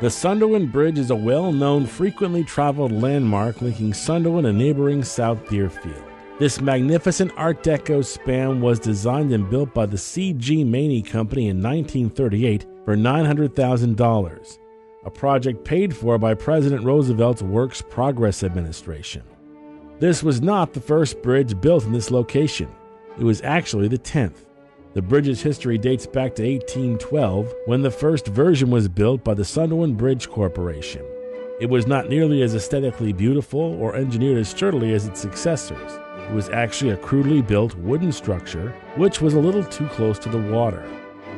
The Sunderland Bridge is a well known, frequently traveled landmark linking Sunderland and neighboring South Deerfield. This magnificent Art Deco span was designed and built by the C.G. Maney Company in 1938 for $900,000, a project paid for by President Roosevelt's Works Progress Administration. This was not the first bridge built in this location, it was actually the 10th. The bridge's history dates back to 1812 when the first version was built by the Sunderland Bridge Corporation. It was not nearly as aesthetically beautiful or engineered as sturdily as its successors. It was actually a crudely built wooden structure, which was a little too close to the water.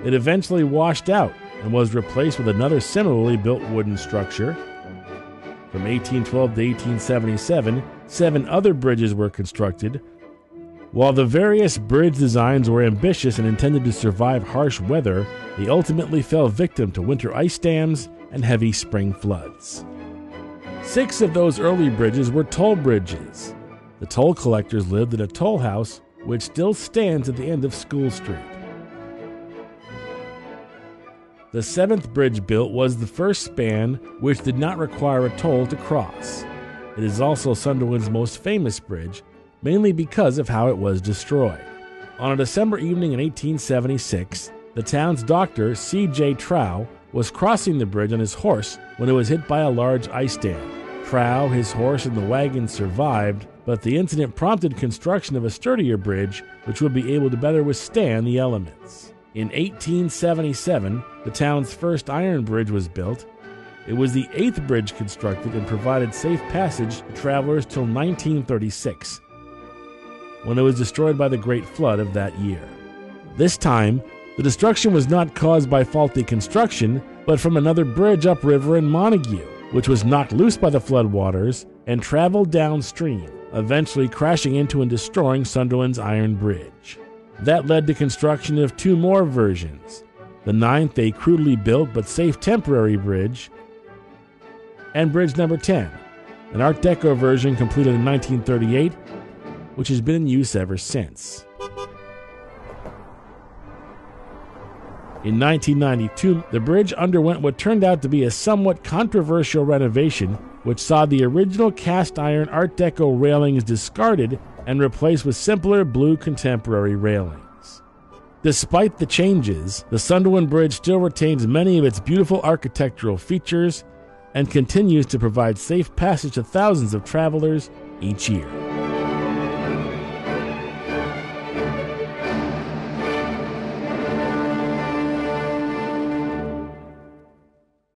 It eventually washed out and was replaced with another similarly built wooden structure. From 1812 to 1877, seven other bridges were constructed. While the various bridge designs were ambitious and intended to survive harsh weather, they ultimately fell victim to winter ice dams and heavy spring floods. Six of those early bridges were toll bridges. The toll collectors lived in a toll house which still stands at the end of School Street. The seventh bridge built was the first span which did not require a toll to cross. It is also Sunderland's most famous bridge, mainly because of how it was destroyed. On a December evening in 1876, the town's doctor, C.J. Trow, was crossing the bridge on his horse when it was hit by a large ice dam. Trow, his horse, and the wagon survived, but the incident prompted construction of a sturdier bridge which would be able to better withstand the elements. In 1877, the town's first iron bridge was built. It was the eighth bridge constructed and provided safe passage to travelers till 1936, when it was destroyed by the Great Flood of that year. This time, the destruction was not caused by faulty construction, but from another bridge upriver in Montague, which was knocked loose by the floodwaters and traveled downstream eventually crashing into and destroying Sunderland's Iron Bridge. That led to construction of two more versions the ninth, a crudely built but safe temporary bridge, and Bridge Number 10, an Art Deco version completed in 1938, which has been in use ever since. In 1992, the bridge underwent what turned out to be a somewhat controversial renovation which saw the original cast iron Art Deco railings discarded and replaced with simpler blue contemporary railings. Despite the changes, the Sunderland Bridge still retains many of its beautiful architectural features and continues to provide safe passage to thousands of travelers each year.